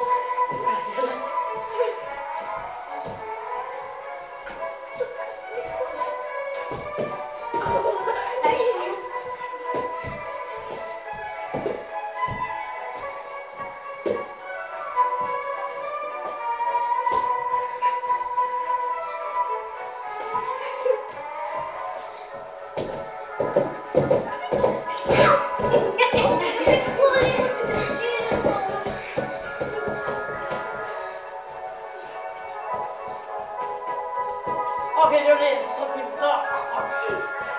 Thank you. 負けじゃねえ、そっくりだ。